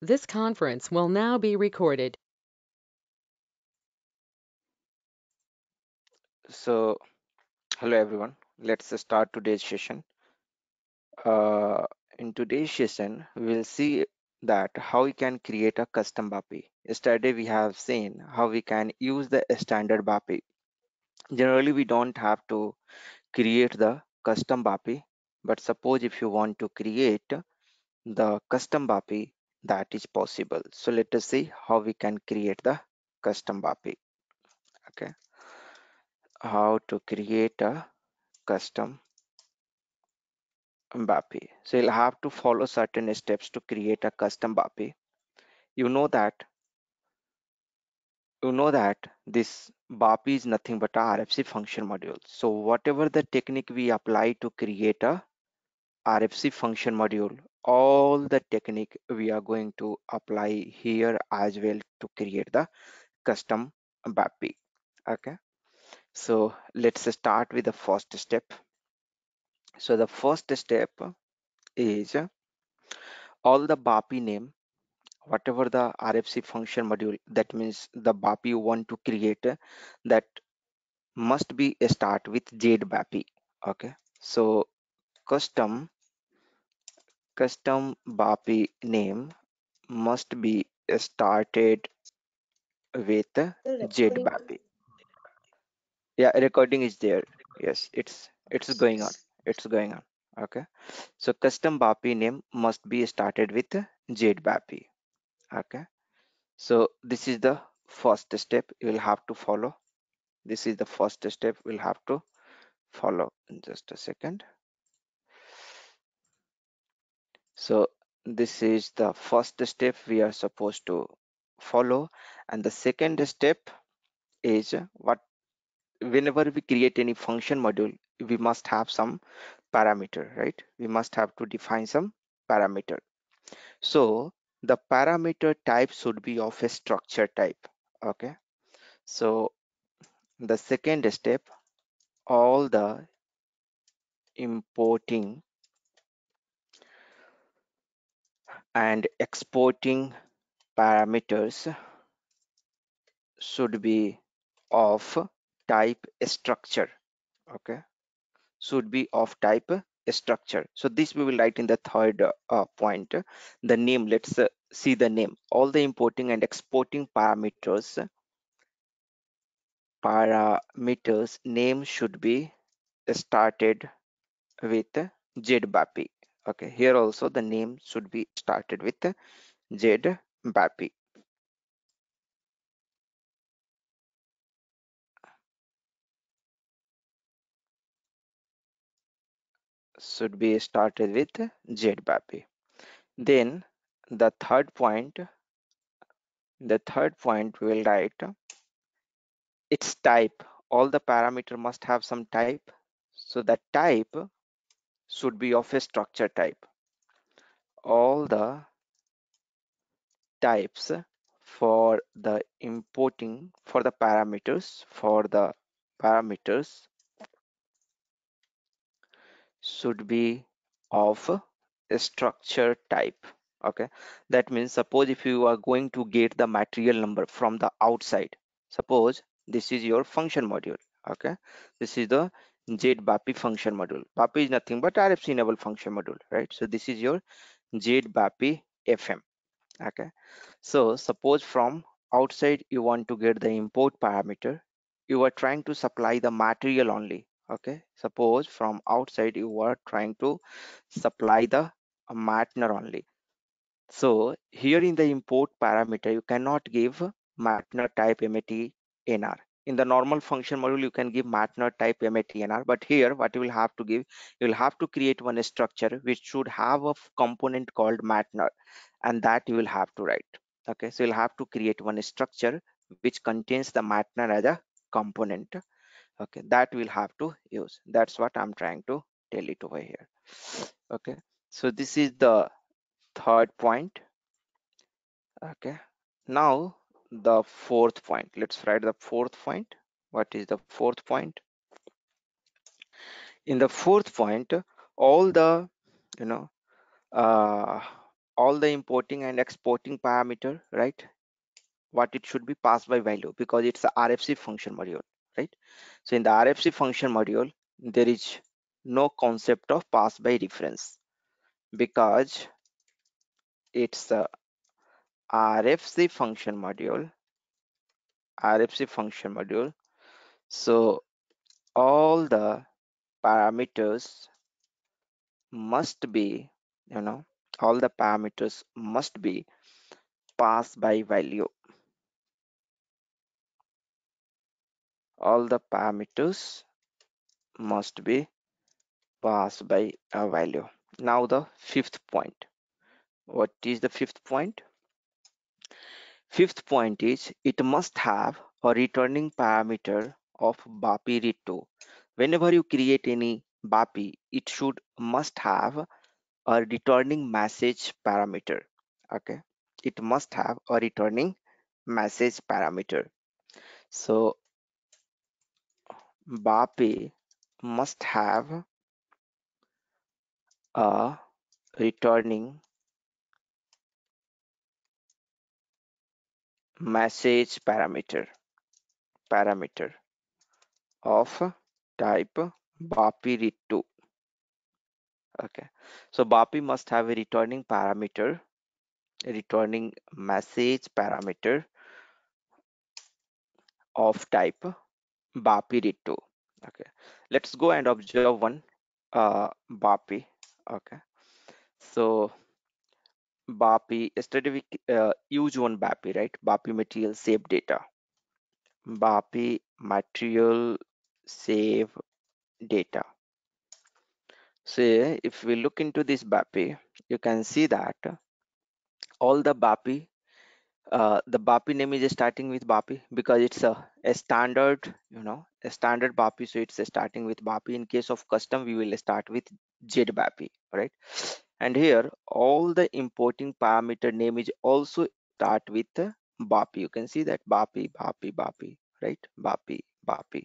This conference will now be recorded. So, hello everyone. Let's start today's session. Uh, in today's session, we'll see that how we can create a custom BAPI. Yesterday, we have seen how we can use the standard BAPI. Generally, we don't have to create the custom BAPI, but suppose if you want to create the custom BAPI, that is possible. So let us see how we can create the custom BAPI. Okay. How to create a custom BAPI. So you'll have to follow certain steps to create a custom BAPI. You know that you know that this BAPI is nothing but a RFC function module. So whatever the technique we apply to create a RFC function module, all the technique we are going to apply here as well to create the custom BAPI. Okay. So let's start with the first step. So the first step is all the BAPI name whatever the RFC function module that means the BAPI you want to create that must be start with ZBAPI okay so custom custom BAPI name must be started with ZBAPI yeah recording is there. Yes it's it's going on. It's going on. Okay. So custom BAPI name must be started with ZBAPI okay. So this is the first step you will have to follow. This is the first step we'll have to follow. In just a second so this is the first step we are supposed to follow. And the second step is what whenever we create any function module we must have some parameter right? We must have to define some parameter. So the parameter type should be of a structure type okay? So the second step all the importing and exporting parameters should be of type structure okay? Should be of type structure. So this we will write in the third uh, point. The name let's uh, see the name. All the importing and exporting parameters parameters name should be started with ZBAPI okay here also the name should be started with ZBAPI should be started with ZBAPI then the third point the third point we will write. Its type. All the parameter must have some type. So that type should be of a structure type. All the types for the importing for the parameters for the parameters should be of a structure type okay? That means suppose if you are going to get the material number from the outside suppose this is your function module okay? This is the ZBAPI function module. BAPI is nothing but RFC enable function module right? So this is your ZBAPI FM okay? So suppose from outside you want to get the import parameter you are trying to supply the material only okay? Suppose from outside you are trying to supply the maintainer only. So here in the import parameter you cannot give maintainer type matnr in the normal function module you can give maintainer type matnr but here what you will have to give you will have to create one structure which should have a component called maintainer and that you will have to write. Okay so you'll have to create one structure which contains the maintainer as a component. Okay that we'll have to use. That's what i'm trying to tell it over here. Okay so this is the third point. Okay now the fourth point. Let's write the fourth point. What is the fourth point? In the fourth point all the you know uh, all the importing and exporting parameter right? What it should be passed by value because it's a rfc function module right? So in the rfc function module there is no concept of pass by reference because it's a rfc function module. Rfc function module. So all the parameters must be you know all the parameters must be passed by value. All the parameters must be passed by a value. Now the fifth point. What is the fifth point fifth point is it must have a returning parameter of BAPIRET2 whenever you create any BAPI it should must have a returning message parameter. Okay? It must have a returning message parameter. So BAPI must have a returning message parameter parameter of type BAPIRET2 okay. So BAPI must have a returning parameter a returning message parameter of type BAPIRET2 okay. Let's go and observe one uh BAPI okay. So BAPI yesterday we uh, use one BAPI right? BAPI material save data. BAPI material save data. So if we look into this BAPI you can see that all the BAPI uh, the BAPI name is starting with BAPI because it's a, a standard you know a standard BAPI. So it's starting with BAPI. In case of custom we will start with ZBAPI right? And here all the importing parameter name is also start with BAPI. You can see that BAPI BAPI BAPI right? BAPI BAPI.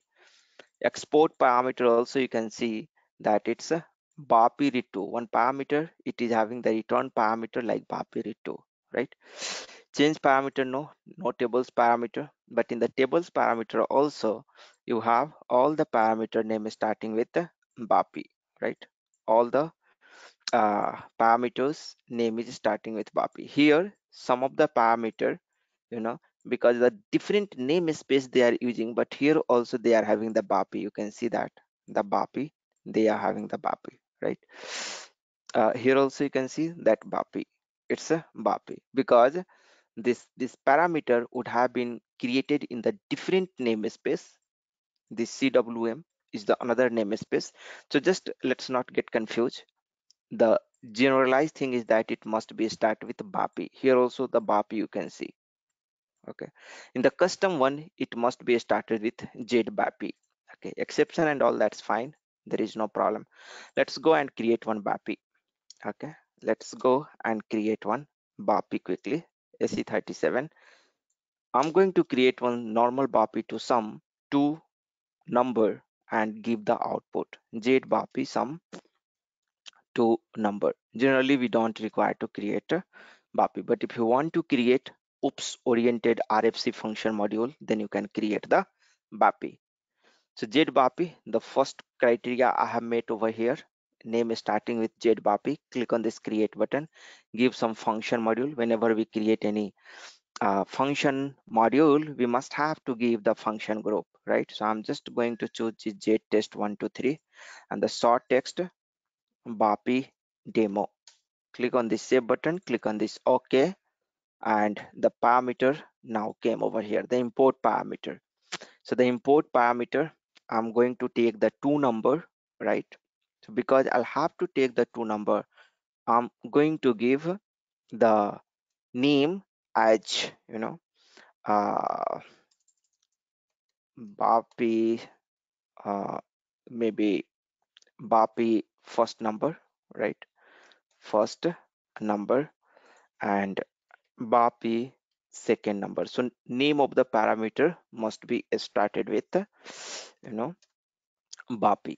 Export parameter also you can see that it's a BAPIRET2 one parameter it is having the return parameter like BAPI read2 right change parameter no no tables parameter. But in the tables parameter also you have all the parameter name starting with BAPI right? All the uh, parameters name is starting with BAPI here some of the parameter you know because the different namespace they are using but here also they are having the BAPI you can see that the BAPI they are having the BAPI right? Uh, here also you can see that BAPI it's a BAPI because this this parameter would have been created in the different namespace. This CWM is the another namespace. So just let's not get confused. The generalized thing is that it must be start with BAPI. Here also the BAPI you can see. Okay. In the custom one it must be started with ZBAPI okay. Exception and all that's fine. There is no problem. Let's go and create one BAPI. Okay. Let's go and create one BAPI quickly SE37 I'm going to create one normal BAPI to sum two number and give the output. ZBAPI sum to number. Generally we don't require to create a BAPI but if you want to create OOPS oriented RFC function module then you can create the BAPI so ZBAPI the first criteria I have made over here name is starting with ZBAPI click on this create button. Give some function module whenever we create any uh, function module we must have to give the function group right? So i'm just going to choose z test 123 and the short text bapi demo. Click on this save button click on this ok and the parameter now came over here the import parameter. So the import parameter i'm going to take the two number right because i'll have to take the two number i'm going to give the name as you know uh uh maybe bapi first number right? First number and bapi second number. So name of the parameter must be started with you know bapi.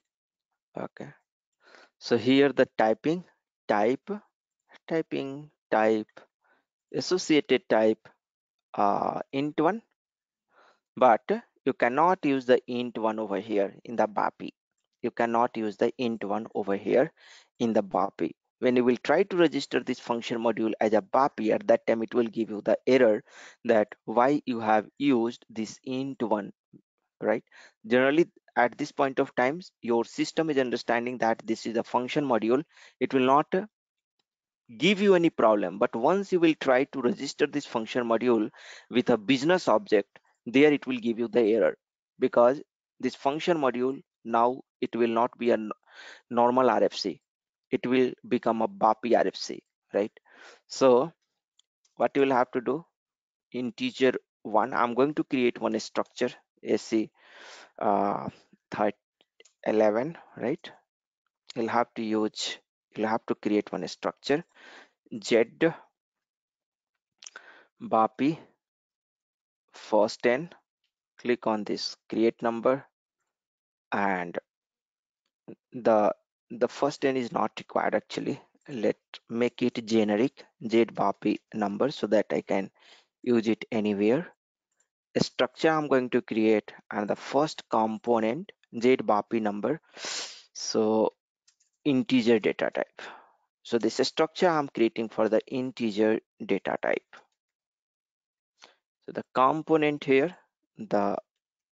Okay so here the typing type typing type associated type uh, int one but you cannot use the int one over here in the BAPI. You cannot use the int one over here in the BAPI. When you will try to register this function module as a BAPI, at that time it will give you the error that why you have used this int one, right? Generally, at this point of times, your system is understanding that this is a function module. It will not give you any problem. But once you will try to register this function module with a business object there it will give you the error. Because this function module now it will not be a normal RFC it will become a BAPI RFC right? So what you will have to do? Integer one I'm going to create one structure SE uh, 11 right? You'll have to use you'll have to create one structure. Z BAPI first 10 click on this create number and the the first 10 is not required actually. Let make it generic ZBAPI number so that I can use it anywhere structure I'm going to create and the first component ZBAPI number so integer data type. So this structure I'm creating for the integer data type. So the component here the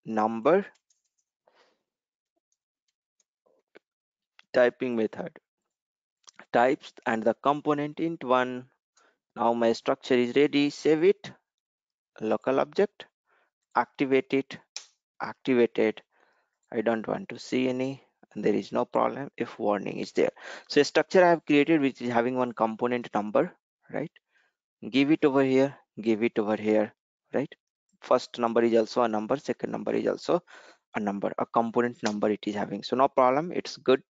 number typing method types and the component int one. Now my structure is ready. Save it. Local object activate it activated. I don't want to see any and there is no problem if warning is there. So a structure i have created which is having one component number right? Give it over here give it over here right? First number is also a number second number is also a number a component number it is having. So no problem it's good.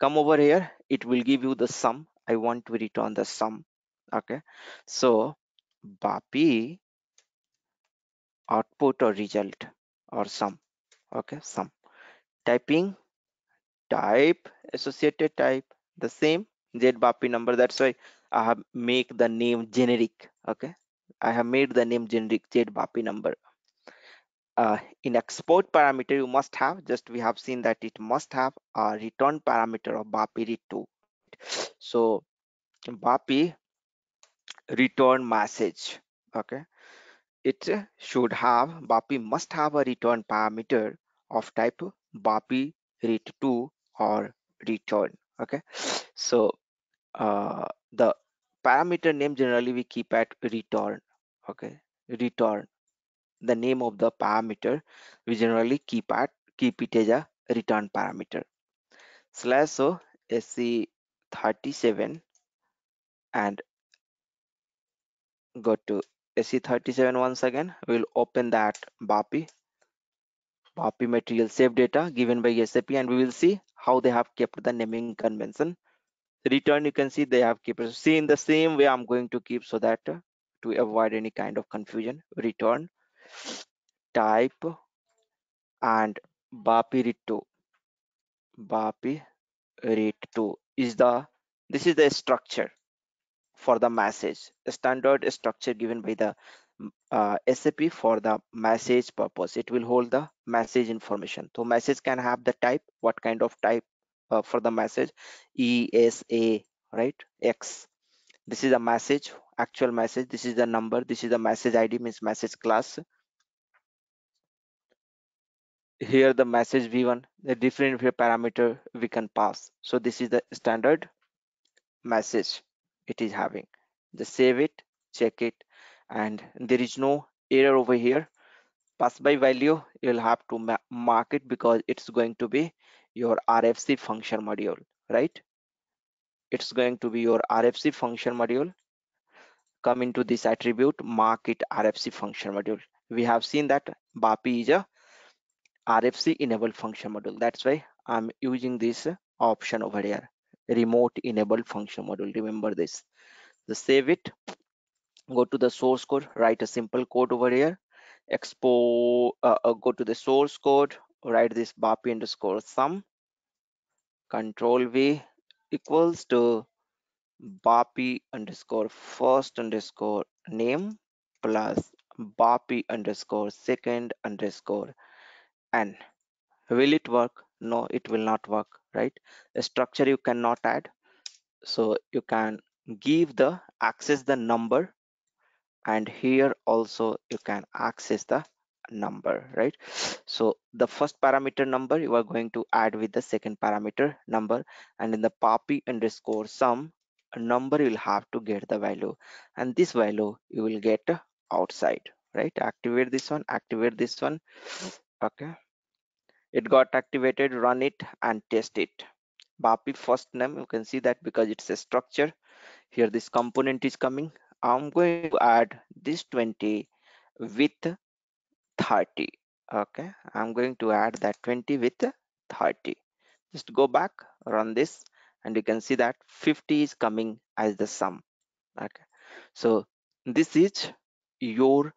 Come over here it will give you the sum. I want to return the sum okay? So bapi output or result or sum. Okay sum. Typing type associated type the same. Zbapi number that's why i have make the name generic. Okay i have made the name generic zbapi number. Uh, in export parameter you must have just we have seen that it must have a return parameter of bapiret2 so bapi return message. Okay it should have bapi must have a return parameter of type bapi read2 or return okay? So uh, the parameter name generally we keep at return okay? Return the name of the parameter we generally keep at keep it as a return parameter. Slash so se37 and go to se37 once again. We'll open that bapi bapi material save data given by sap and we will see how they have kept the naming convention. Return you can see they have kept see in the same way i'm going to keep so that uh, to avoid any kind of confusion return type and bapiret2 bapi read2 is the this is the structure for the message standard structure given by the uh, SAP for the message purpose. It will hold the message information. So message can have the type what kind of type uh, for the message? ESA right? X. This is a message actual message. This is the number. This is the message ID means message class. Here the message v1 the different parameter we can pass. So this is the standard message it is having. Just save it check it and there is no error over here. Pass by value you'll have to ma mark it because it's going to be your rfc function module right? It's going to be your rfc function module. Come into this attribute mark it rfc function module. We have seen that bapi is a RFC enable function module. That's why I'm using this option over here. Remote enable function module. Remember this. Just save it. Go to the source code. Write a simple code over here. Export. Uh, uh, go to the source code. Write this bapi underscore sum. Control V equals to bapi underscore first underscore name plus bapi underscore second underscore n will it work no it will not work right? A structure you cannot add. So you can give the access the number and here also you can access the number right? So the first parameter number you are going to add with the second parameter number and in the bapi underscore sum number you'll have to get the value. And this value you will get outside right? Activate this one activate this one. Okay it got activated run it and test it. Bapi first name you can see that because it's a structure. Here this component is coming. I'm going to add this 20 with 30 okay? I'm going to add that 20 with 30 just go back run this and you can see that 50 is coming as the sum okay? So this is your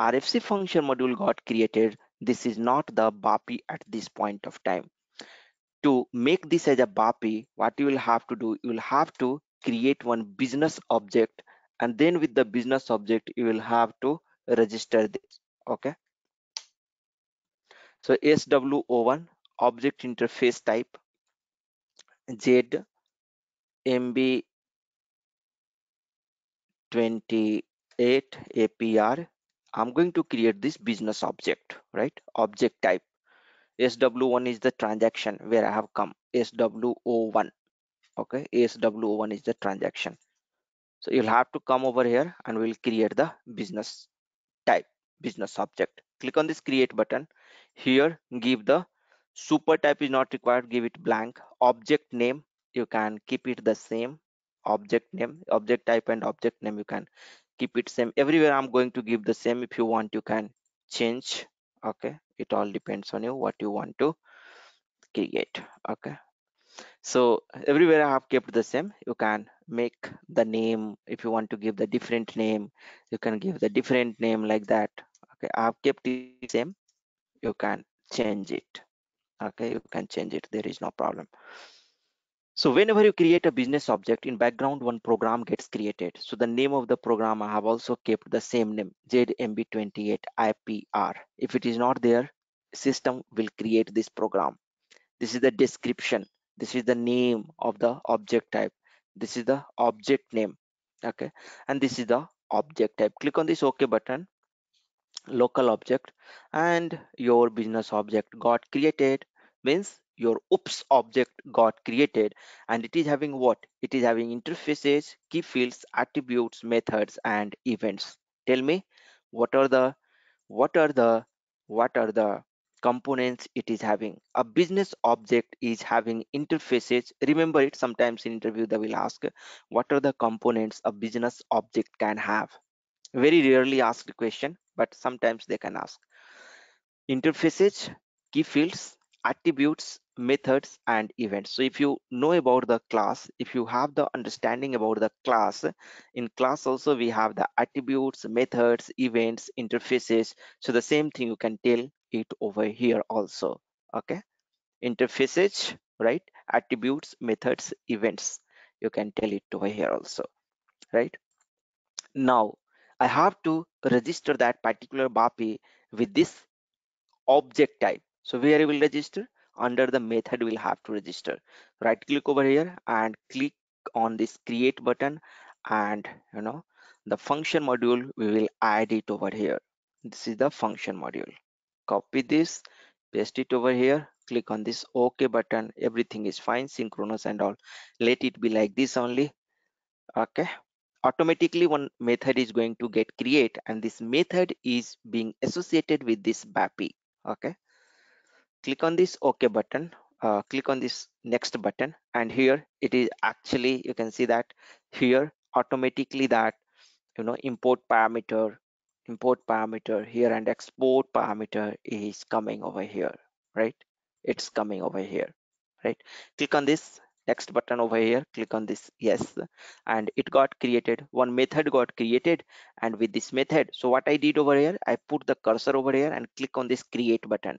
rfc function module got created this is not the bapi at this point of time to make this as a bapi what you will have to do you will have to create one business object and then with the business object you will have to register this okay so SW01 object interface type Z MB 28 APR. I'm going to create this business object, right? Object type. SW1 is the transaction where I have come. SW01. Okay, SW01 is the transaction. So you'll have to come over here and we'll create the business type, business object. Click on this create button. Here, give the super type is not required give it blank object name you can keep it the same object name object type and object name you can keep it same. Everywhere i'm going to give the same if you want you can change okay? It all depends on you what you want to create okay? So everywhere i have kept the same you can make the name if you want to give the different name you can give the different name like that okay? I have kept the same you can change it okay? You can change it there is no problem so whenever you create a business object in background one program gets created. So the name of the program i have also kept the same name zmb28 ipr if it is not there system will create this program. This is the description. This is the name of the object type. This is the object name okay? And this is the object type. Click on this ok button local object and your business object got created. Means your oops object got created and it is having what? It is having interfaces key fields attributes methods and events. Tell me what are the what are the what are the components it is having? A business object is having interfaces. Remember it sometimes in interview they will ask what are the components a business object can have? Very rarely asked question but sometimes they can ask. Interfaces key fields attributes methods and events. So if you know about the class if you have the understanding about the class in class also we have the attributes methods events interfaces. So the same thing you can tell it over here also okay? Interfaces right? Attributes methods events you can tell it over here also right? Now I have to register that particular BAPI with this object type. So where will register under the method we'll have to register. Right click over here and click on this create button and you know the function module we will add it over here. This is the function module. Copy this, paste it over here, click on this OK button. Everything is fine, synchronous and all. Let it be like this only. Okay automatically one method is going to get create and this method is being associated with this BAPI okay click on this OK button uh, click on this next button and here it is actually you can see that here automatically that you know import parameter import parameter here and export parameter is coming over here right? It's coming over here right? Click on this next button over here click on this yes and it got created. One method got created and with this method so what i did over here i put the cursor over here and click on this create button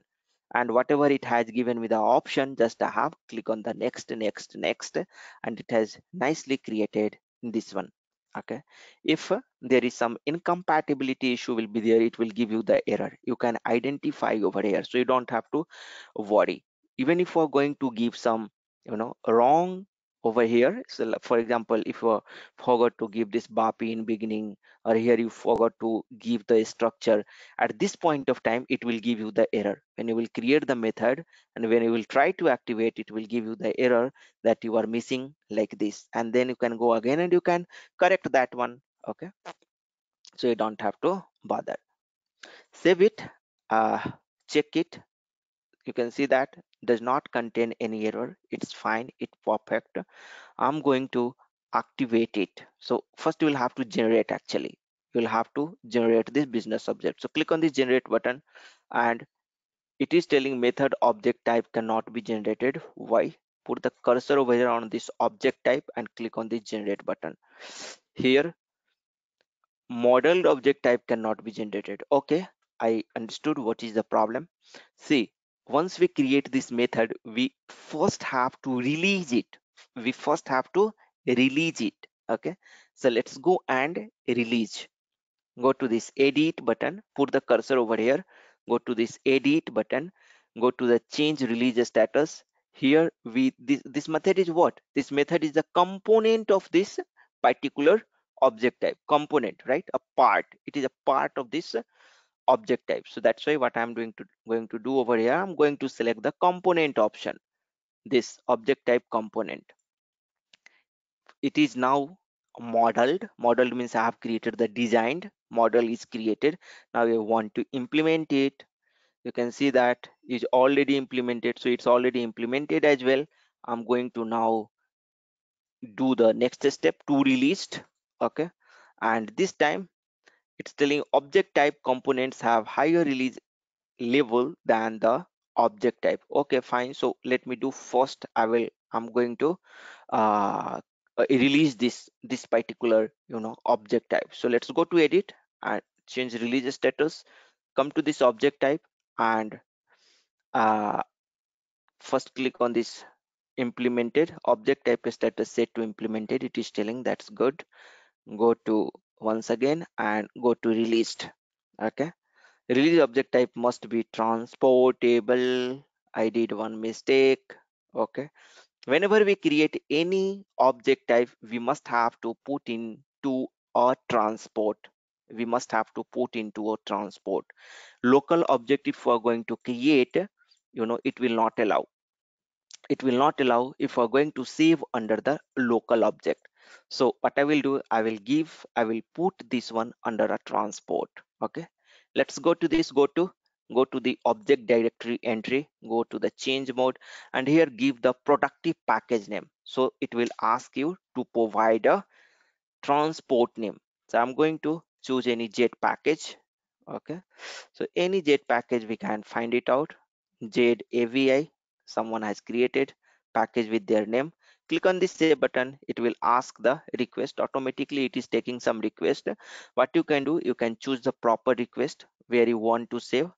and whatever it has given me the option just I have click on the next next next and it has nicely created this one okay? If there is some incompatibility issue will be there it will give you the error. You can identify over here so you don't have to worry. Even if we're going to give some you know wrong over here. So for example if you forgot to give this bapi in beginning or here you forgot to give the structure at this point of time it will give you the error. When you will create the method and when you will try to activate it will give you the error that you are missing like this. And then you can go again and you can correct that one okay? So you don't have to bother. Save it uh, check it you can see that does not contain any error. It's fine. It's perfect. I'm going to activate it. So first you will have to generate actually. You'll have to generate this business object. So click on this generate button and it is telling method object type cannot be generated. Why? Put the cursor over here on this object type and click on the generate button. Here modeled object type cannot be generated. Okay i understood what is the problem. See once we create this method we first have to release it. We first have to release it okay? So let's go and release. Go to this edit button put the cursor over here. Go to this edit button go to the change release status. Here we this this method is what? This method is a component of this particular object type component right? A part. It is a part of this object type. So that's why what i'm doing to going to do over here i'm going to select the component option this object type component. It is now modeled. Modeled means i have created the designed. Model is created. Now we want to implement it. You can see that is already implemented. So it's already implemented as well. I'm going to now do the next step to released. Okay. And this time it's telling object type components have higher release level than the object type. Okay fine. So let me do first. I will i'm going to uh, release this this particular you know object type. So let's go to edit and change release status. Come to this object type and uh, first click on this implemented object type status set to implemented. It is telling that's good. Go to once again and go to released. Okay. Release object type must be transportable. I did one mistake. Okay. Whenever we create any object type we must have to put into a transport. We must have to put into a transport. Local object if we are going to create you know it will not allow. It will not allow if we're going to save under the local object so what i will do i will give i will put this one under a transport okay? Let's go to this go to go to the object directory entry go to the change mode and here give the productive package name. So it will ask you to provide a transport name. So i'm going to choose any jet package okay? So any jet package we can find it out. Jet avi someone has created package with their name click on this save button it will ask the request. Automatically it is taking some request. What you can do you can choose the proper request where you want to save.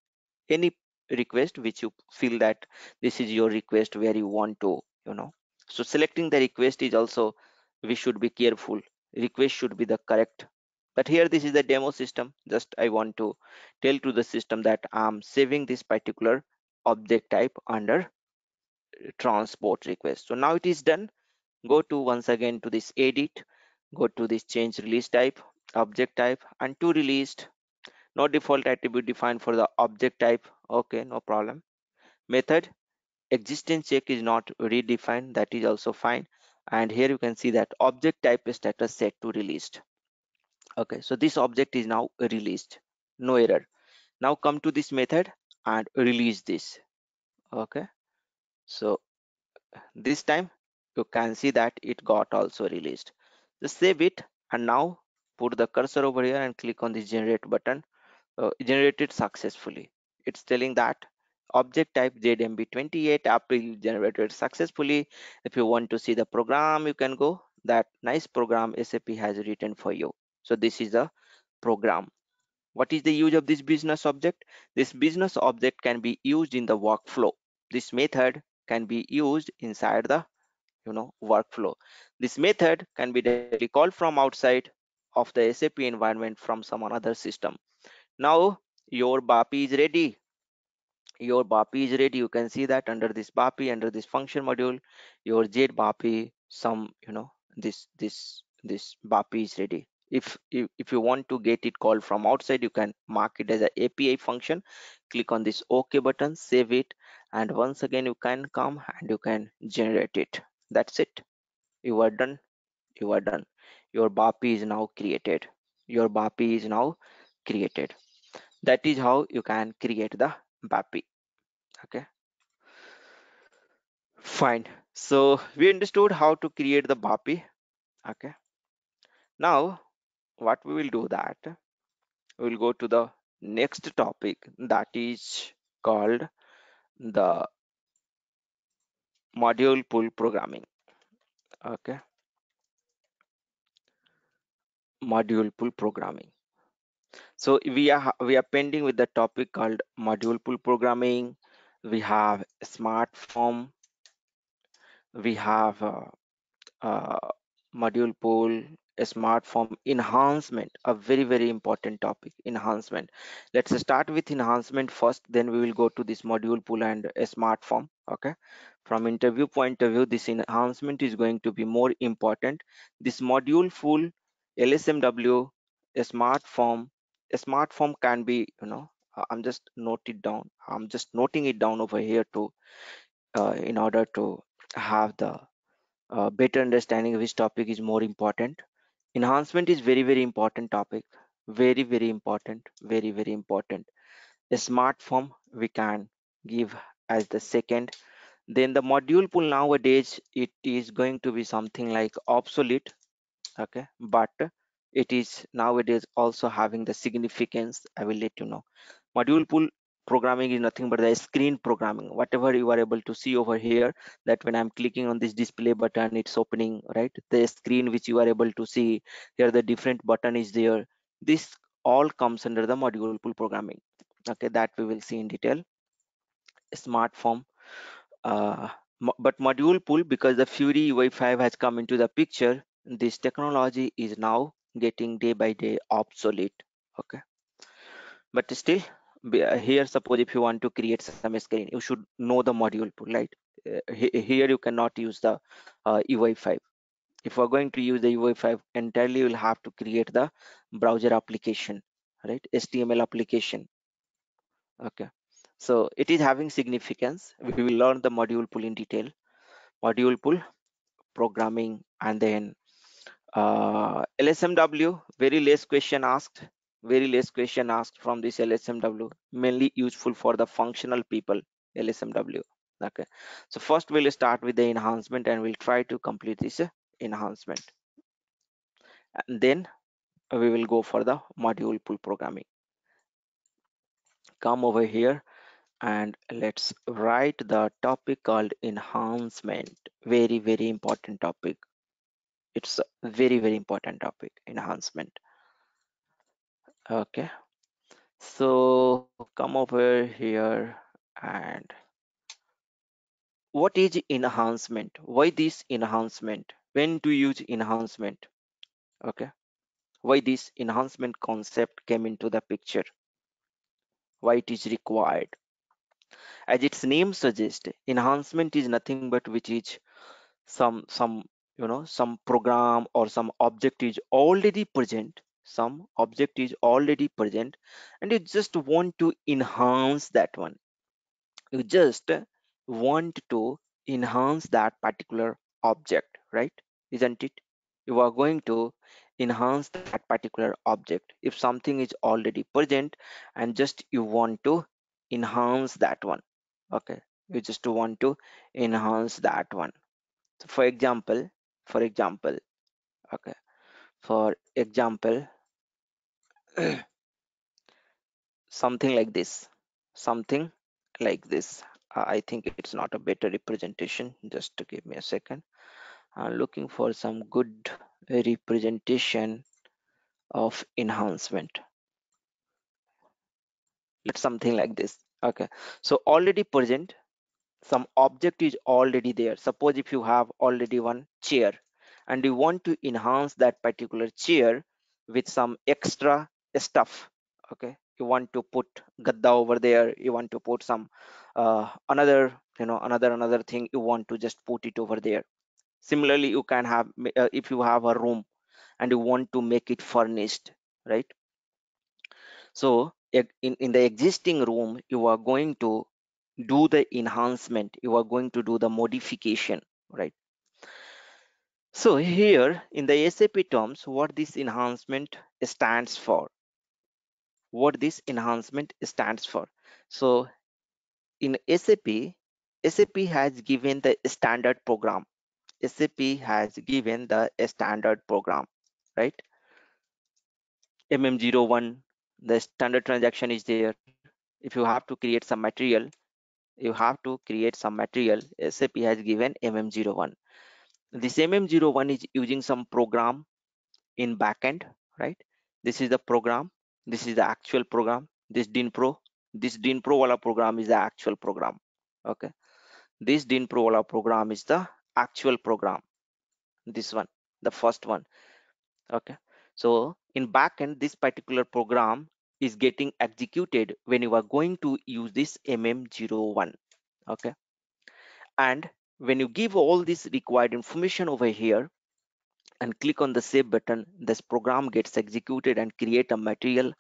Any request which you feel that this is your request where you want to you know. So selecting the request is also we should be careful. Request should be the correct. But here this is the demo system. Just i want to tell to the system that i'm saving this particular object type under transport request. So now it is done go to once again to this edit go to this change release type object type and to released. No default attribute defined for the object type. Okay no problem. Method existence check is not redefined. That is also fine. And here you can see that object type is status set to released. Okay so this object is now released. No error. Now come to this method and release this. Okay so this time you can see that it got also released. Just save it and now put the cursor over here and click on the generate button. Uh, generated successfully. It's telling that object type ZMB28 April generated successfully. If you want to see the program you can go. That nice program SAP has written for you. So this is a program. What is the use of this business object? This business object can be used in the workflow. This method can be used inside the you know workflow. This method can be directly called from outside of the sap environment from some another system. Now your bapi is ready. Your bapi is ready. You can see that under this bapi under this function module your jet bapi some you know this this this bapi is ready. If, if if you want to get it called from outside you can mark it as a api function. Click on this ok button save it and once again you can come and you can generate it that's it. You are done. You are done. Your bapi is now created. Your bapi is now created. That is how you can create the bapi. Okay? Fine. So we understood how to create the bapi. Okay? Now what we will do that we will go to the next topic that is called the module pool programming. Okay. Module pool programming. So we are we are pending with the topic called module pool programming. We have smart form. We have uh, uh, module pool a smart form enhancement a very very important topic enhancement. Let's start with enhancement first then we will go to this module pool and a smart form okay? From interview point of view this enhancement is going to be more important. This module pool lsmw a smart form a smart form can be you know i'm just note it down. I'm just noting it down over here to uh, in order to have the uh, better understanding which topic is more important enhancement is very very important topic. Very very important. Very very important. A smart form we can give as the second. Then the module pool nowadays it is going to be something like obsolete okay? But it is nowadays also having the significance. I will let you know. Module pool programming is nothing but the screen programming. Whatever you are able to see over here that when i'm clicking on this display button it's opening right? The screen which you are able to see here the different button is there. This all comes under the module pool programming. Okay that we will see in detail. Smart form uh, but module pool because the Fiori ui5 has come into the picture this technology is now getting day by day obsolete. Okay but still here suppose if you want to create some screen you should know the module pool right? Uh, here you cannot use the uh, ui5 if we're going to use the ui5 entirely you'll have to create the browser application right? Html application. Okay. So it is having significance. We will learn the module pool in detail. Module pool programming and then uh, lsmw very less question asked very less question asked from this lsmw mainly useful for the functional people lsmw okay. So first we'll start with the enhancement and we'll try to complete this enhancement. And then we will go for the module pool programming. Come over here and let's write the topic called enhancement. Very very important topic. It's a very very important topic enhancement okay. So come over here and what is enhancement? Why this enhancement? When to use enhancement? Okay. Why this enhancement concept came into the picture? Why it is required? As its name suggests enhancement is nothing but which is some some you know some program or some object is already present some object is already present and you just want to enhance that one. You just want to enhance that particular object right? Isn't it? You are going to enhance that particular object. If something is already present and just you want to enhance that one okay? You just want to enhance that one. So for example for example okay? For example something like this something like this. Uh, i think it's not a better representation. Just to give me a second. I'm looking for some good representation of enhancement. Let's something like this. Okay. So already present. Some object is already there. Suppose if you have already one chair and you want to enhance that particular chair with some extra stuff okay? You want to put gadda over there you want to put some uh, another you know another another thing you want to just put it over there. Similarly you can have uh, if you have a room and you want to make it furnished right? So in, in the existing room you are going to do the enhancement you are going to do the modification right? So here in the sap terms what this enhancement stands for what this enhancement stands for. So in sap sap has given the standard program. Sap has given the standard program right? Mm01 the standard transaction is there. If you have to create some material you have to create some material. Sap has given mm01 this mm01 is using some program in backend right? This is the program this is the actual program. This dynpro. This dynpro wala program is the actual program. Okay. This dynpro wala program is the actual program. This one the first one. Okay. So in backend this particular program is getting executed when you are going to use this mm01 okay. And when you give all this required information over here and click on the save button. This program gets executed and create a material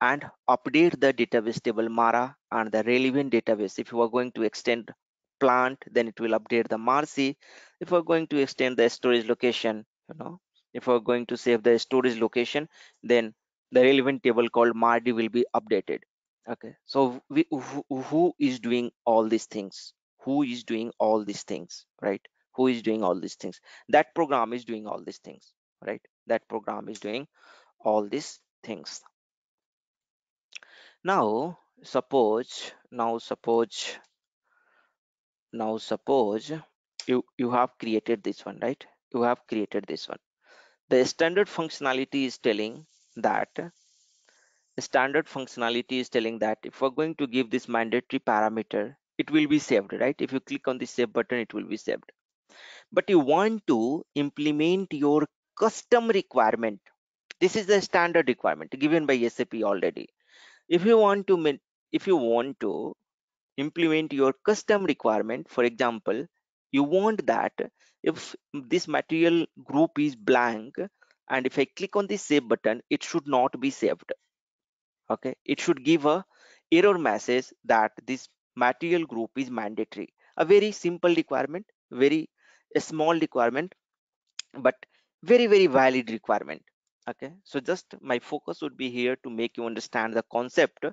and update the database table mara and the relevant database. If you are going to extend plant then it will update the marcy. If we're going to extend the storage location you know if we're going to save the storage location then the relevant table called mardi will be updated. Okay so we, who, who is doing all these things? Who is doing all these things right who is doing all these things. That program is doing all these things right? That program is doing all these things. Now suppose now suppose now suppose you you have created this one right? You have created this one. The standard functionality is telling that the standard functionality is telling that if we're going to give this mandatory parameter it will be saved right? If you click on the save button it will be saved but you want to implement your custom requirement. This is the standard requirement given by sap already. If you want to if you want to implement your custom requirement for example you want that if this material group is blank and if i click on the save button it should not be saved. Okay? It should give a error message that this material group is mandatory. A very simple requirement very small requirement but very very valid requirement. Okay? So just my focus would be here to make you understand the concept.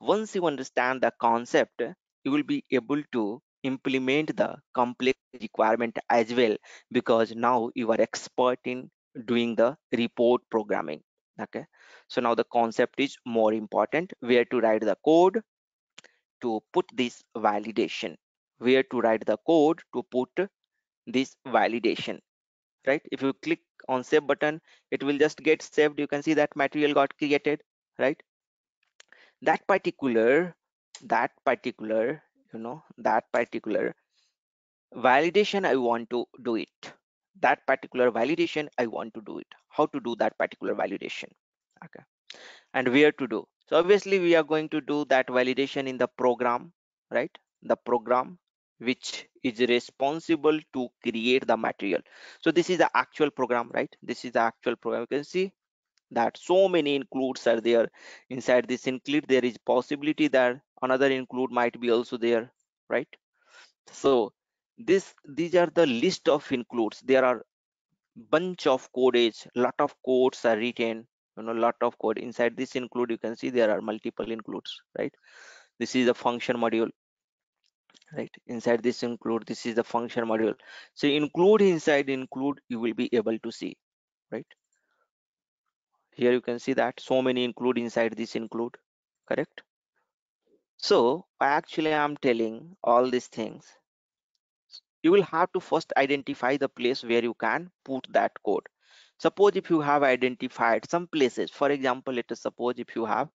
Once you understand the concept you will be able to implement the complex requirement as well because now you are expert in doing the report programming. Okay? So now the concept is more important. Where to write the code to put this validation? Where to write the code to put this validation right? If you click on save button it will just get saved. You can see that material got created right? That particular that particular you know that particular validation i want to do it. That particular validation i want to do it. How to do that particular validation? Okay. And where to do? So obviously we are going to do that validation in the program right? The program which is responsible to create the material. So this is the actual program right? This is the actual program. You can see that so many includes are there. Inside this include there is possibility that another include might be also there right? So this these are the list of includes. There are bunch of codage lot of codes are written you know lot of code. Inside this include you can see there are multiple includes right? This is a function module right? Inside this include this is the function module. So include inside include you will be able to see right? Here you can see that so many include inside this include correct? So actually i'm telling all these things. You will have to first identify the place where you can put that code. Suppose if you have identified some places for example let us suppose if you have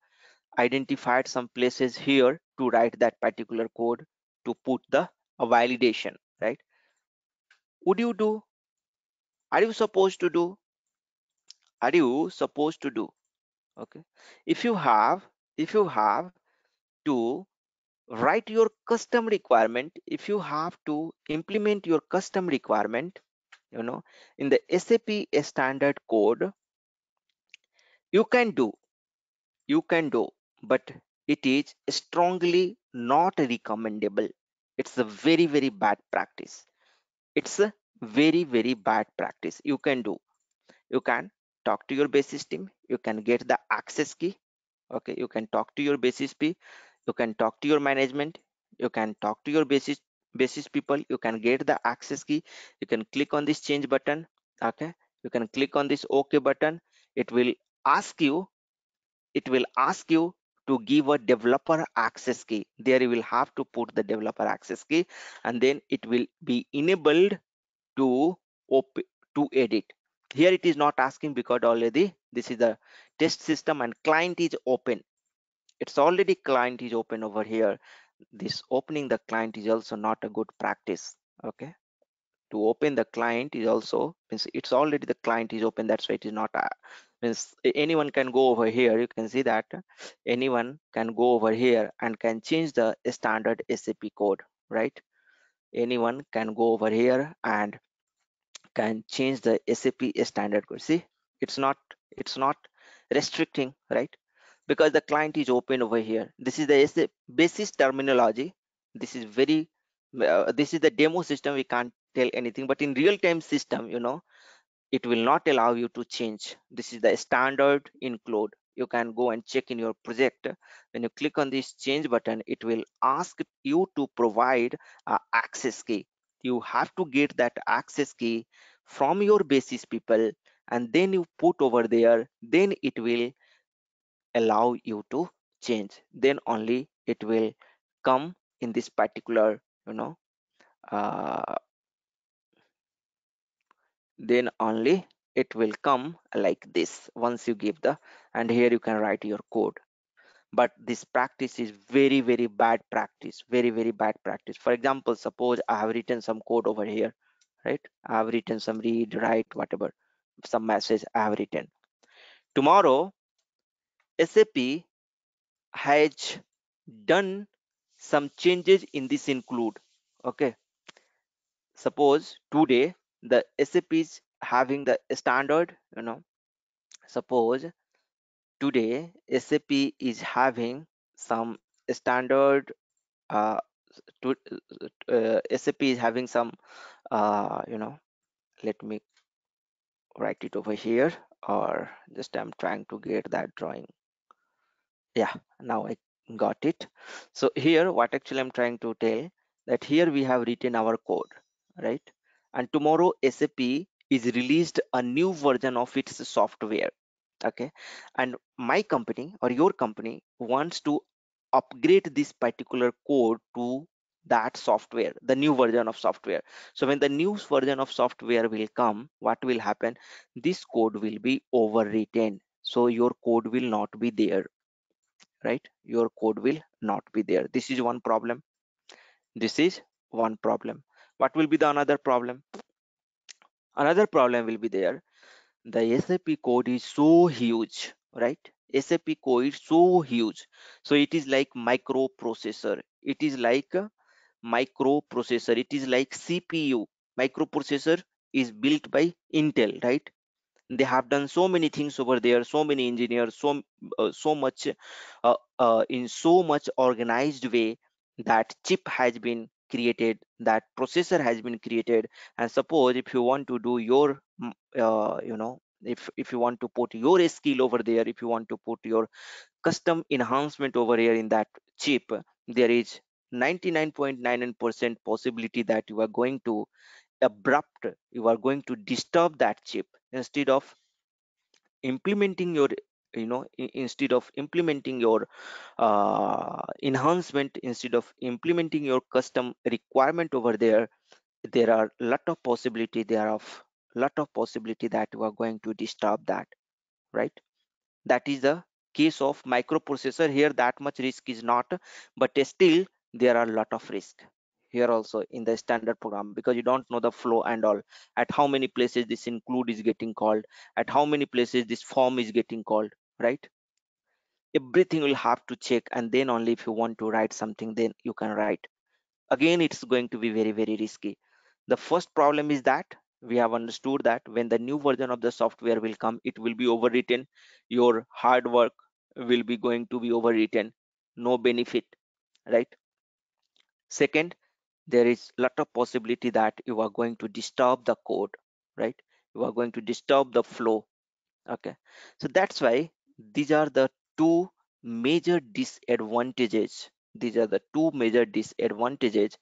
identified some places here to write that particular code to put the validation right? Would you do? Are you supposed to do? Are you supposed to do? Okay. If you have if you have to write your custom requirement if you have to implement your custom requirement you know in the sap standard code you can do you can do but it is strongly not recommendable it's a very very bad practice. It's a very very bad practice. You can do. You can talk to your basis team. You can get the access key. Okay you can talk to your basis p you can talk to your management you can talk to your basis basis people. You can get the access key. You can click on this change button. Okay you can click on this ok button. It will ask you it will ask you to give a developer access key. There you will have to put the developer access key and then it will be enabled to open to edit. Here it is not asking because already this is the test system and client is open. It's already client is open over here. This opening the client is also not a good practice okay? To open the client is also it's already the client is open that's why it is not uh, means anyone can go over here. You can see that anyone can go over here and can change the standard sap code right? Anyone can go over here and can change the sap standard code. See it's not it's not restricting right? Because the client is open over here. This is the SAP basis terminology. This is very uh, this is the demo system. We can't tell anything. But in real time system you know it will not allow you to change. This is the standard include you can go and check in your project. When you click on this change button it will ask you to provide access key. You have to get that access key from your basis people and then you put over there then it will allow you to change. Then only it will come in this particular you know uh, then only it will come like this. Once you give the and here you can write your code. But this practice is very very bad practice very very bad practice. For example suppose i have written some code over here right? I have written some read write whatever some message i have written. Tomorrow sap has done some changes in this include okay? Suppose today the sap is having the standard you know. Suppose today sap is having some standard uh, to, uh, sap is having some uh, you know let me write it over here or just i'm trying to get that drawing. Yeah now i got it. So here what actually i'm trying to tell that here we have written our code right and tomorrow sap is released a new version of its software okay? And my company or your company wants to upgrade this particular code to that software the new version of software. So when the new version of software will come what will happen? This code will be overwritten. So your code will not be there right? Your code will not be there. This is one problem. This is one problem what will be the another problem? Another problem will be there. The sap code is so huge right? Sap code is so huge. So it is like microprocessor. It is like a microprocessor. It is like cpu microprocessor is built by intel right? They have done so many things over there so many engineers so uh, so much uh, uh, in so much organized way that chip has been created that processor has been created. And suppose if you want to do your mm, uh, you know if if you want to put your skill over there if you want to put your custom enhancement over here in that chip there is 99.99% possibility that you are going to abrupt you are going to disturb that chip. Instead of implementing your you know instead of implementing your uh, enhancement instead of implementing your custom requirement over there there are lot of possibility there are lot of possibility that you are going to disturb that right? That is the case of microprocessor. Here that much risk is not but still there are lot of risk. Here also in the standard program because you don't know the flow and all. At how many places this include is getting called? At how many places this form is getting called right? Everything will have to check and then only if you want to write something then you can write. Again it's going to be very very risky. The first problem is that we have understood that when the new version of the software will come it will be overwritten. Your hard work will be going to be overwritten. No benefit right? Second there is lot of possibility that you are going to disturb the code right? You are going to disturb the flow okay? So that's why these are the two major disadvantages. These are the two major disadvantages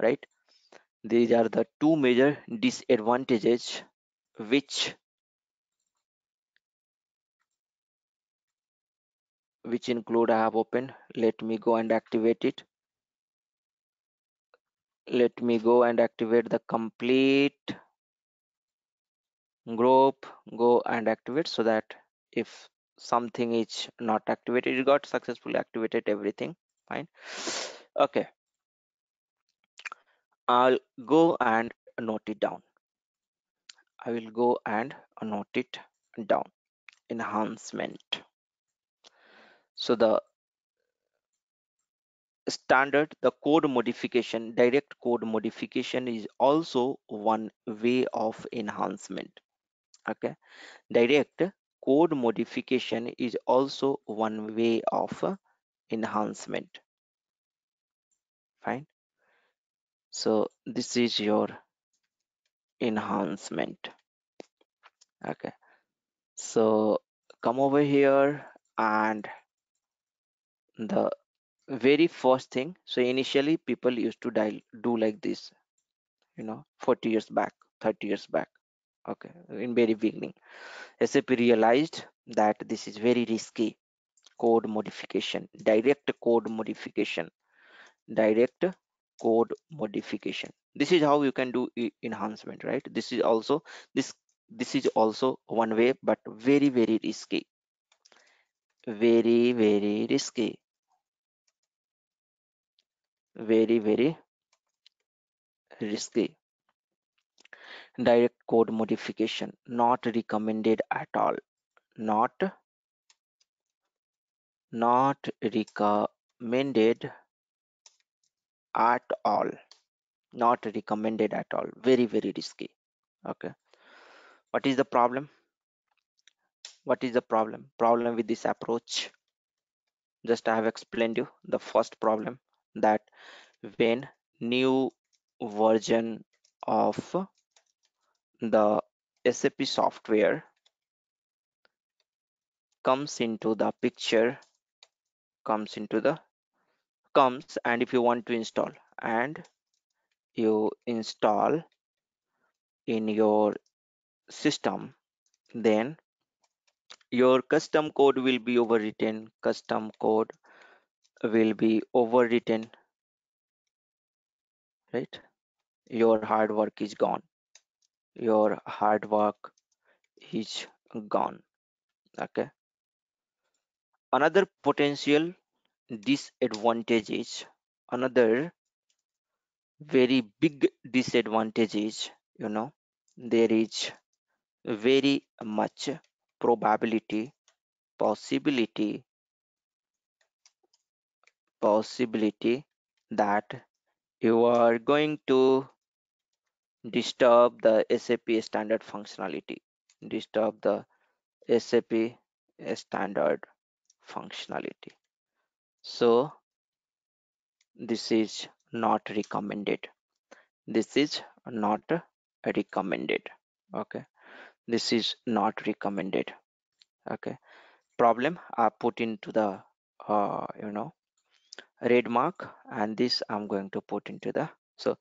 right? These are the two major disadvantages which which include i have opened. Let me go and activate it. Let me go and activate the complete group. Go and activate so that if something is not activated. It got successfully activated everything. Fine. Okay. I'll go and note it down. I will go and note it down. Enhancement. So the standard the code modification direct code modification is also one way of enhancement. Okay. Direct code modification is also one way of uh, enhancement. Fine? So this is your enhancement. Okay. So come over here and the very first thing so initially people used to dial do like this you know 40 years back 30 years back okay in very beginning. Sap realized that this is very risky code modification direct code modification direct code modification. This is how you can do enhancement right? This is also this this is also one way but very very risky. Very very risky. Very very risky direct code modification not recommended at all. Not not recommended at all. Not recommended at all. Very very risky. Okay. What is the problem? What is the problem? Problem with this approach? Just i have explained you the first problem that when new version of the sap software comes into the picture comes into the comes and if you want to install and you install in your system then your custom code will be overwritten. Custom code will be overwritten right? Your hard work is gone your hard work is gone okay? Another potential disadvantage is another very big disadvantage is you know there is very much probability possibility possibility that you are going to disturb the SAP standard functionality. Disturb the SAP standard functionality. So this is not recommended. This is not recommended. Okay? This is not recommended. Okay? Problem i put into the uh, you know red mark and this i'm going to put into the so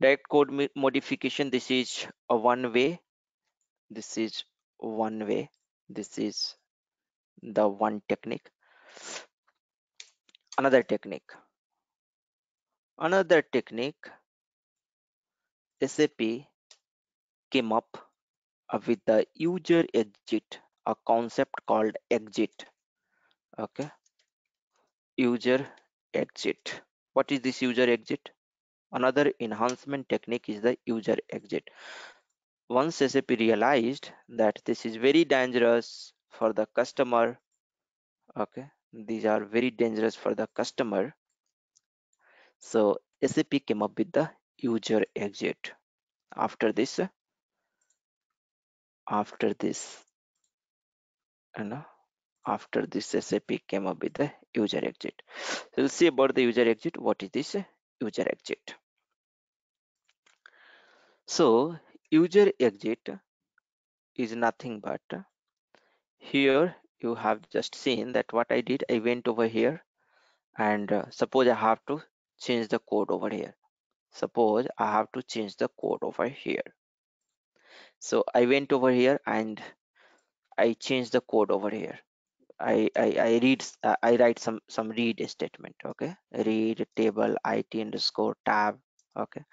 direct code modification this is a one way. This is one way. This is the one technique. Another technique. Another technique sap came up with the user exit a concept called exit. Okay? User exit. What is this user exit another enhancement technique is the user exit. Once sap realized that this is very dangerous for the customer okay these are very dangerous for the customer so sap came up with the user exit. After this after this know after this sap came up with the user exit. So we'll see about the user exit. What is this user exit so user exit is nothing but here you have just seen that what I did I went over here and uh, suppose I have to change the code over here. Suppose I have to change the code over here. So I went over here and I changed the code over here. I, I, I read uh, I write some some read statement okay? Read table it underscore tab okay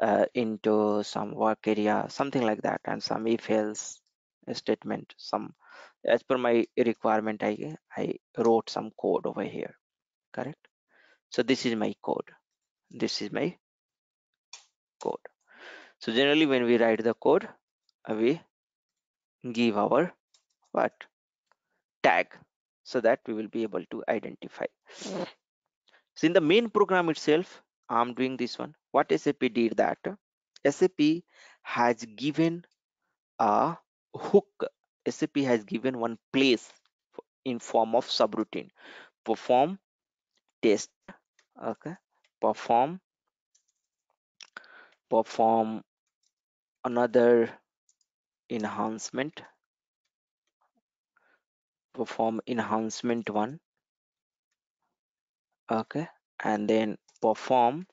uh, into some work area something like that and some if else statement some as per my requirement I I wrote some code over here correct? So this is my code. This is my code. So generally when we write the code uh, we give our what? Tag so that we will be able to identify. So in the main program itself i'm doing this one. What sap did that? Sap has given a hook. Sap has given one place in form of subroutine. Perform test. Okay. Perform perform another enhancement. Perform enhancement one. Okay. And then perform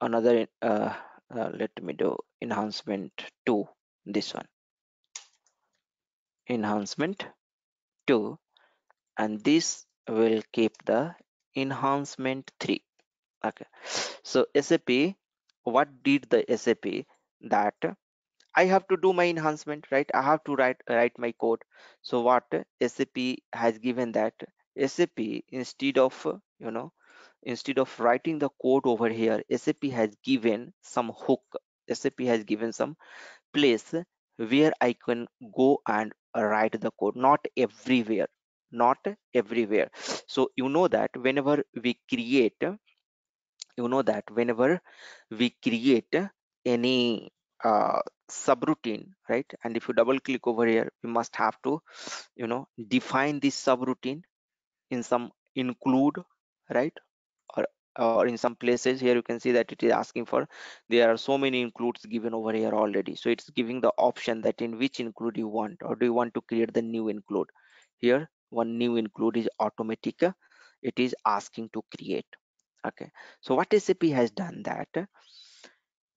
another uh, uh, let me do enhancement 2 this one. Enhancement 2 and this will keep the enhancement 3 okay. So sap what did the sap that i have to do my enhancement right? I have to write write my code. So what sap has given that sap instead of you know instead of writing the code over here sap has given some hook. Sap has given some place where i can go and write the code. Not everywhere not everywhere. So you know that whenever we create you know that whenever we create any uh, subroutine right? And if you double click over here we must have to you know define this subroutine in some include right? Or or in some places here you can see that it is asking for there are so many includes given over here already. So it's giving the option that in which include you want or do you want to create the new include? Here one new include is automatic. It is asking to create. Okay. So what sap has done that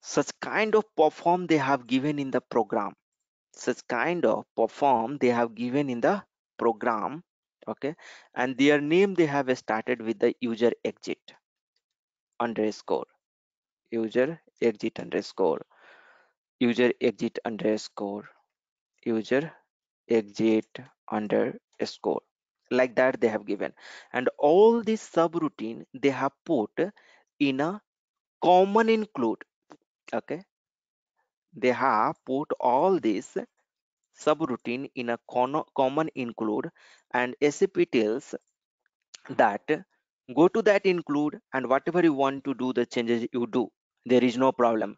such kind of perform they have given in the program. Such kind of perform they have given in the program okay? And their name they have started with the user exit underscore. User exit underscore. User exit underscore. User exit underscore. Like that they have given. And all this subroutine they have put in a common include okay? They have put all this subroutine in a common include and SAP tells that go to that include and whatever you want to do the changes you do. There is no problem.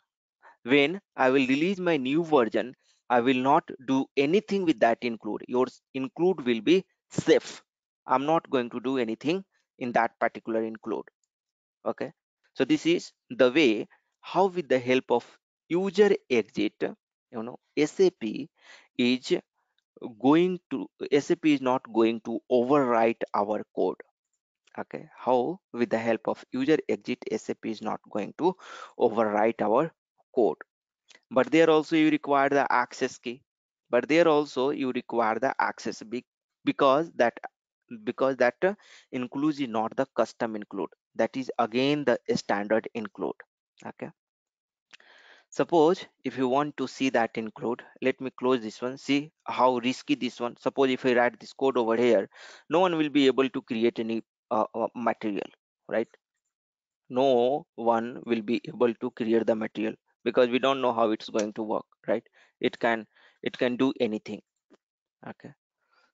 When I will release my new version I will not do anything with that include. Your include will be safe. I'm not going to do anything in that particular include. Okay? So this is the way how with the help of user exit you know sap is going to sap is not going to overwrite our code. Okay how? With the help of user exit sap is not going to overwrite our code. But there also you require the access key. But there also you require the access because that because that includes is not the custom include. That is again the standard include. Okay suppose if you want to see that include let me close this one. See how risky this one. Suppose if i write this code over here no one will be able to create any uh, uh, material right? No one will be able to create the material because we don't know how it's going to work right? It can it can do anything okay?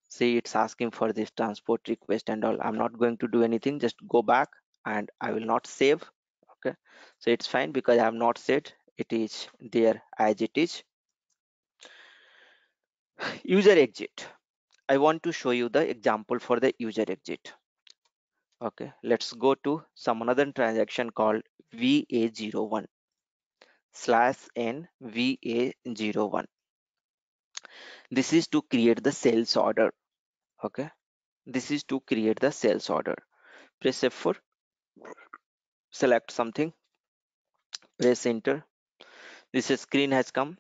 See it's asking for this transport request and all. I'm not going to do anything. Just go back and i will not save okay? So it's fine because i have not said it is there as it is. User exit. I want to show you the example for the user exit. Okay let's go to some another transaction called va01 slash n va01 this is to create the sales order. Okay this is to create the sales order. Press f4 select something. Press enter this screen has come.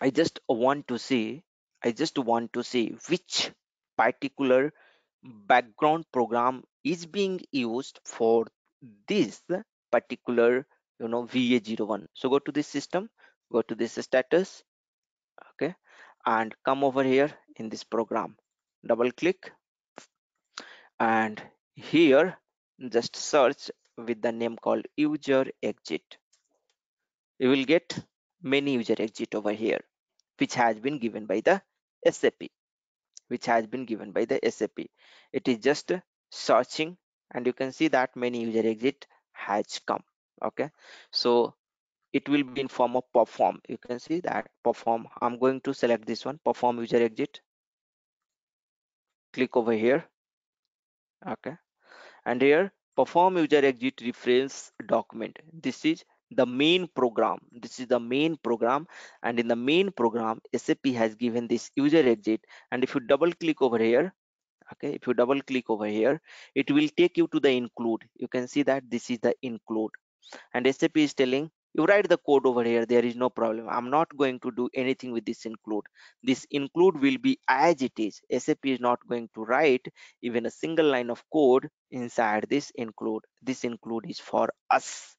I just want to see i just want to see which particular background program is being used for this particular you know va01 so go to this system go to this status okay and come over here in this program. Double click and here just search with the name called user exit you will get many user exit over here which has been given by the SAP which has been given by the SAP it is just searching and you can see that many user exit has come okay? So it will be in form of perform. You can see that perform. I'm going to select this one perform user exit. Click over here okay? And here perform user exit reference document. This is the main program. This is the main program and in the main program sap has given this user exit. And if you double click over here okay if you double click over here it will take you to the include. You can see that this is the include. And sap is telling you write the code over here there is no problem. I'm not going to do anything with this include. This include will be as it is. Sap is not going to write even a single line of code inside this include. This include is for us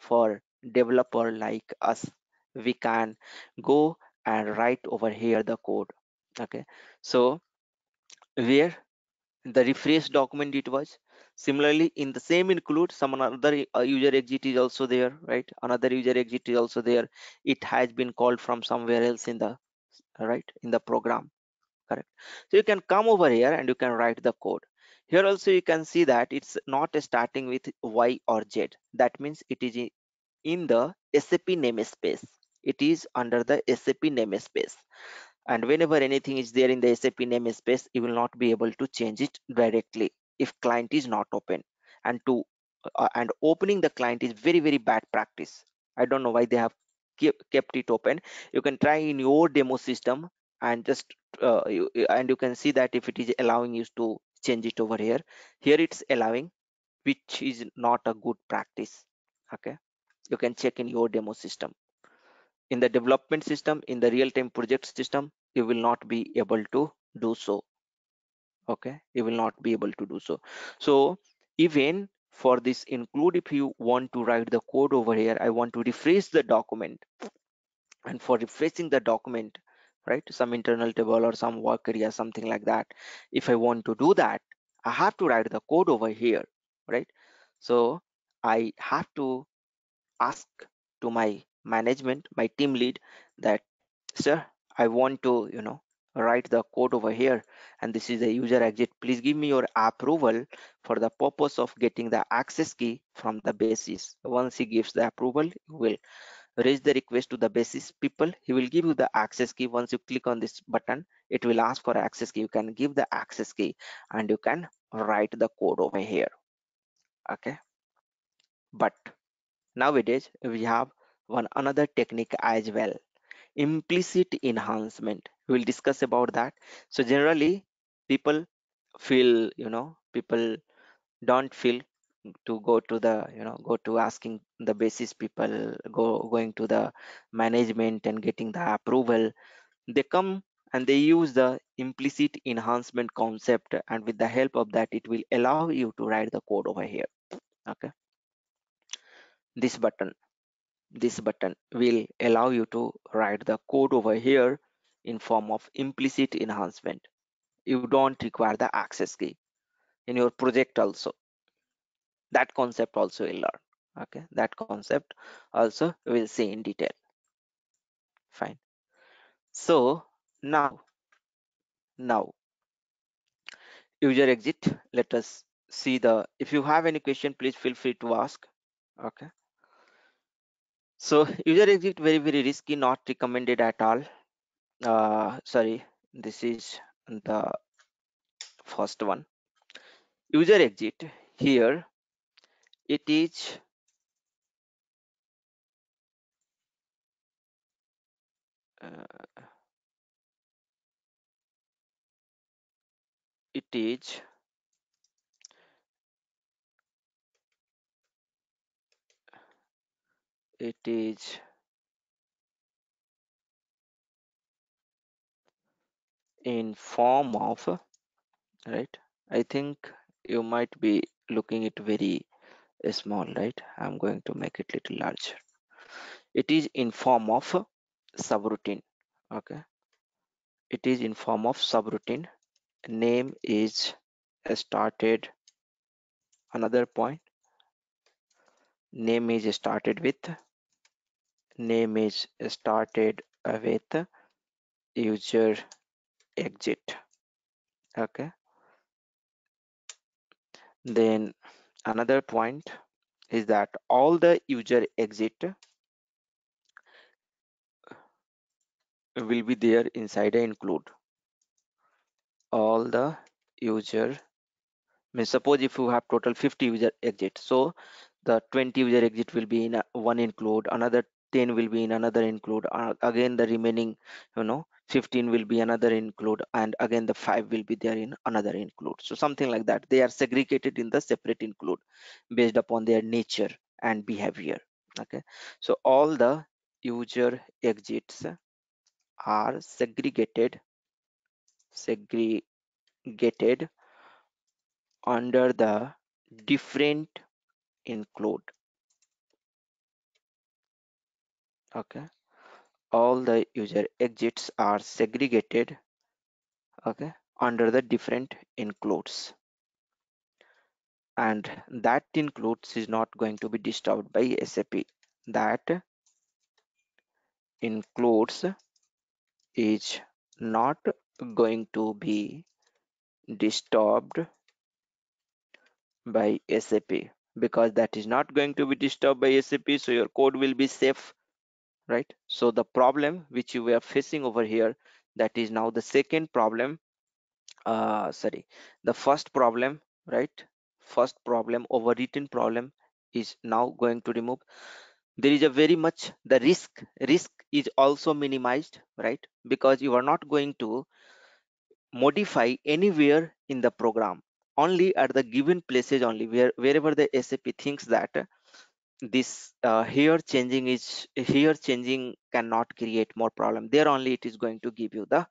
for developer like us we can go and write over here the code okay? So where the refresh document it was similarly in the same include some another uh, user exit is also there right? Another user exit is also there. It has been called from somewhere else in the right in the program correct? So you can come over here and you can write the code here also you can see that it's not starting with y or z. That means it is in the sap namespace. It is under the sap namespace. And whenever anything is there in the SAP namespace you will not be able to change it directly if client is not open. And to uh, and opening the client is very very bad practice. I don't know why they have kept it open. You can try in your demo system and just uh, you, and you can see that if it is allowing you to change it over here. Here it's allowing which is not a good practice. Okay? You can check in your demo system. In the development system in the real-time project system you will not be able to do so. Okay? You will not be able to do so. So even for this include if you want to write the code over here i want to refresh the document. And for refreshing the document right? Some internal table or some work area something like that. If i want to do that i have to write the code over here right? So i have to ask to my management my team lead that sir i want to you know write the code over here and this is the user exit. Please give me your approval for the purpose of getting the access key from the basis. Once he gives the approval you will raise the request to the basis people. He will give you the access key. Once you click on this button it will ask for access key. You can give the access key and you can write the code over here. Okay? But nowadays we have one another technique as well. Implicit enhancement. We'll discuss about that. So generally people feel you know people don't feel to go to the you know go to asking the basis people go going to the management and getting the approval. They come and they use the implicit enhancement concept and with the help of that it will allow you to write the code over here. Okay. This button this button will allow you to write the code over here in form of implicit enhancement. You don't require the access key in your project also that concept also we'll learn. Okay? That concept also we'll see in detail. Fine. So now now user exit let us see the if you have any question please feel free to ask. Okay? So user exit very very risky not recommended at all. Uh sorry this is the first one. User exit here it is uh, it is it is in form of right? I think you might be looking it very small right? I'm going to make it little larger. It is in form of subroutine okay? It is in form of subroutine. Name is started. Another point. Name is started with. Name is started with user exit okay? Then another point is that all the user exit will be there inside a include. All the user means suppose if you have total 50 user exit so the 20 user exit will be in one include another 10 will be in another include uh, again the remaining you know 15 will be another include and again the 5 will be there in another include. So something like that. They are segregated in the separate include based upon their nature and behavior. Okay. So all the user exits are segregated segregated under the different include. Okay all the user exits are segregated okay under the different includes and that includes is not going to be disturbed by sap that includes is not going to be disturbed by sap because that is not going to be disturbed by sap so your code will be safe right? So the problem which you were facing over here that is now the second problem uh sorry the first problem right? First problem overwritten problem is now going to remove. There is a very much the risk risk is also minimized right? Because you are not going to modify anywhere in the program. Only at the given places only where wherever the sap thinks that this uh, here changing is here changing cannot create more problem. There only it is going to give you the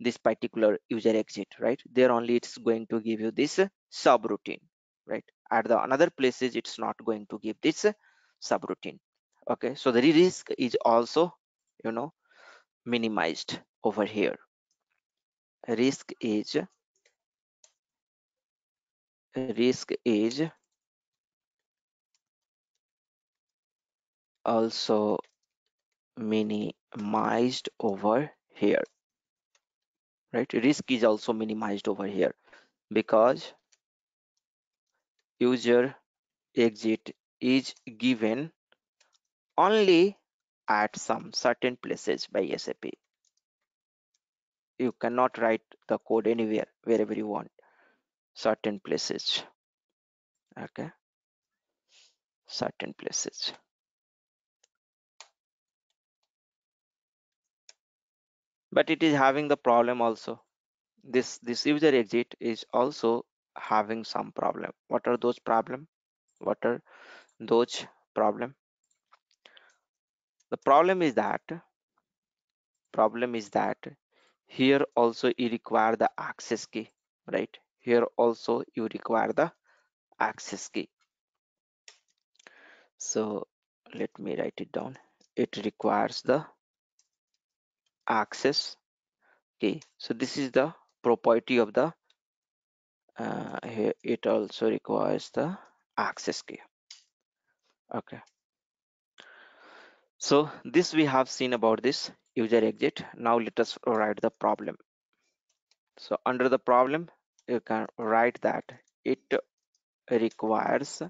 this particular user exit right? There only it's going to give you this subroutine right? At the another places it's not going to give this subroutine okay? So the risk is also you know minimized over here. Risk is risk is also minimized over here right risk is also minimized over here because user exit is given only at some certain places by SAP. You cannot write the code anywhere, wherever you want, certain places. Okay, certain places. But it is having the problem also. This this user exit is also having some problem. What are those problem? What are those problem? The problem is that problem is that here also you require the access key right here also you require the access key so let me write it down it requires the access okay so this is the property of the uh, here it also requires the access key. Okay. So this we have seen about this user exit. Now let us write the problem. So under the problem you can write that it requires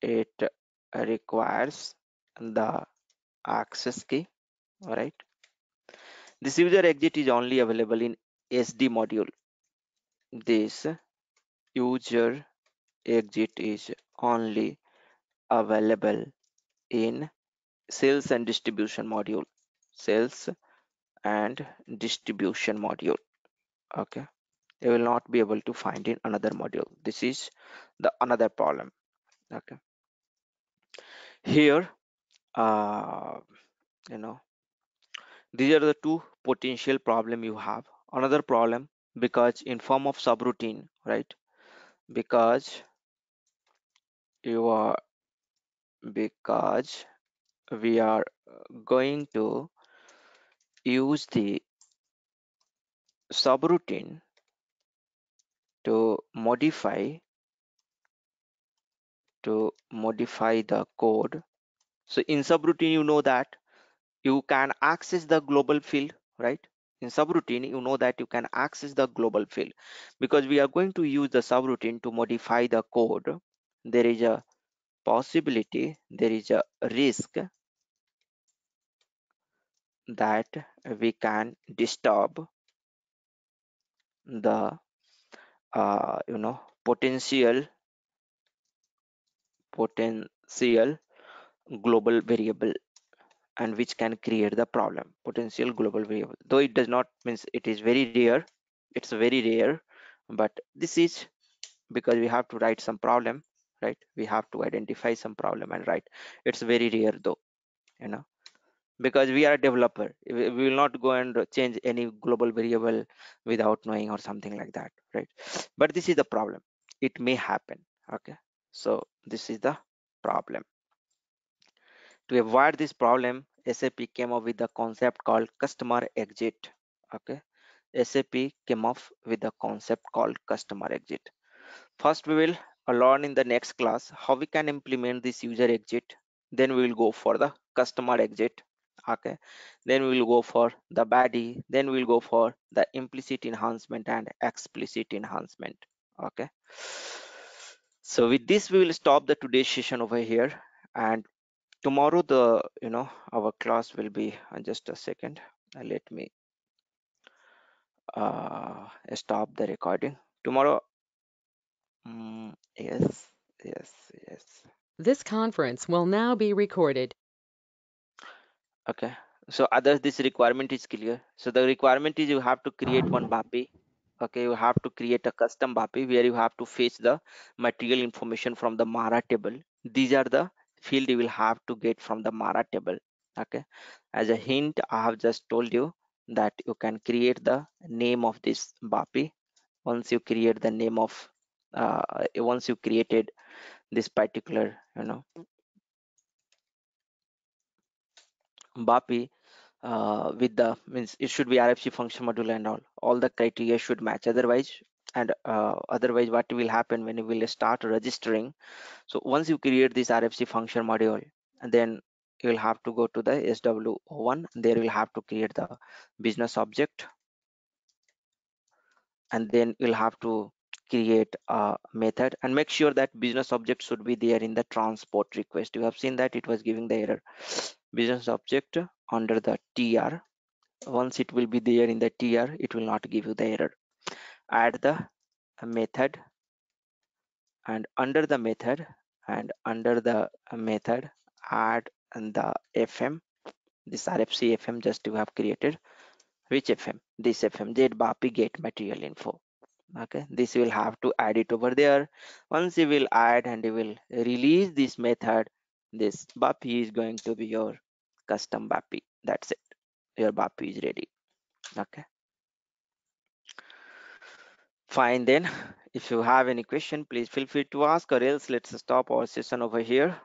it requires the access key all right this user exit is only available in sd module. This user exit is only available in sales and distribution module. Sales and distribution module. Okay. You will not be able to find in another module. This is the another problem. Okay. Here uh you know these are the two potential problem you have. Another problem because in form of subroutine right? Because you are because we are going to use the subroutine to modify to modify the code. So in subroutine you know that you can access the global field right? In subroutine you know that you can access the global field. Because we are going to use the subroutine to modify the code there is a possibility there is a risk that we can disturb the uh, you know potential potential global variable and which can create the problem potential global variable though it does not means it is very rare it's very rare but this is because we have to write some problem right? We have to identify some problem and write. It's very rare though you know because we are a developer. We will not go and change any global variable without knowing or something like that right? But this is the problem. It may happen okay? So this is the problem to avoid this problem sap came up with the concept called customer exit okay? Sap came up with the concept called customer exit. First we will learn in the next class how we can implement this user exit. Then we will go for the customer exit okay? Then we will go for the BAdI then we'll go for the implicit enhancement and explicit enhancement okay? So with this we will stop the today's session over here. And tomorrow the you know our class will be uh, just a second. Uh, let me uh stop the recording. Tomorrow mm, yes yes yes. This conference will now be recorded. okay. So others this requirement is clear. So the requirement is you have to create one BAPI okay you have to create a custom BAPI where you have to fetch the material information from the Mara table. These are the field you will have to get from the Mara table okay? As a hint I have just told you that you can create the name of this BAPI. Once you create the name of uh, once you created this particular you know BAPI uh, with the means it should be RFC function module and all. All the criteria should match. Otherwise and uh, otherwise what will happen when you will start registering? So once you create this RFC function module and then you will have to go to the SW1 there you will have to create the business object. And then you'll have to create a method and make sure that business object should be there in the transport request. You have seen that it was giving the error. Business object under the tr once it will be there in the tr it will not give you the error add the method and under the method and under the method add the fm this rfc fm just you have created. Which fm this fm zbapi get material info. Okay this will have to add it over there. Once you will add and you will release this method this bapi is going to be your custom bapi. That's it. Your bapi is ready. Okay fine then. If you have any question please feel free to ask or else let's stop our session over here